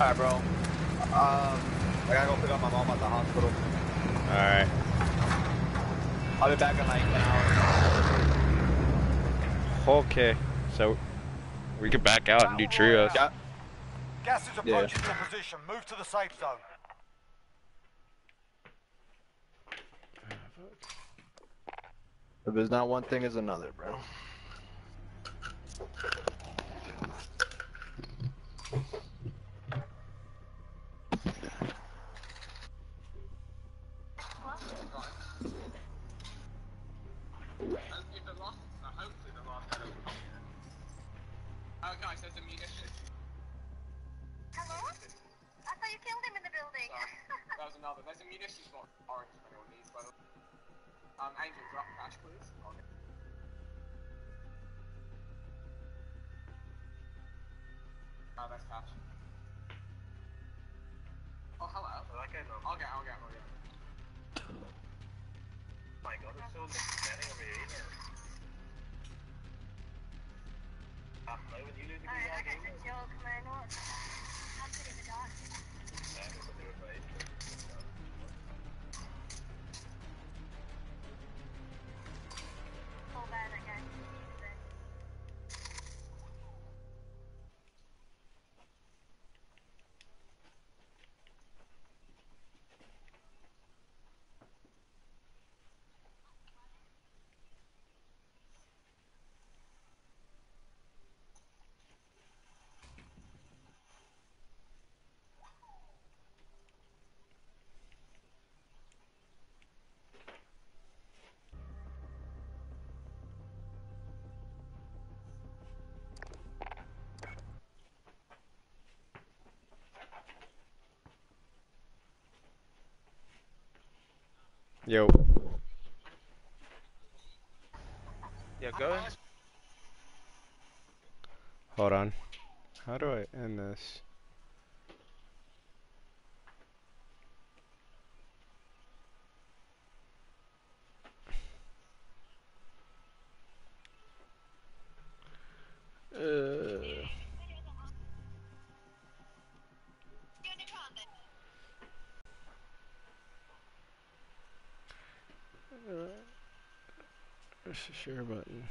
Alright, bro. Um, I gotta go pick up my mom at the hospital. Alright. I'll be back in like an hour. Okay. So we could back out and do trios. Yeah. Gas is Yeah. approaching your position. Move to the safe zone. If it's not one thing, it's another, bro. Hello? I thought you killed him in the building. That was another. There's a munitions spot. Orange, if anyone needs, by the way. Um, Angel, drop cash, please. Okay. Oh, that's cash. Oh, hello. Okay, no. I'll get, I'll get, I'll get. my god, it's so Um, no, when you the Alright, guy, that's a joke, man. How could it be dark? Yo. Yeah, go ahead. Hold on. How do I end this? Where's the share button?